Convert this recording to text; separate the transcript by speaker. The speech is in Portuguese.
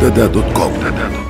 Speaker 1: Dadá.com.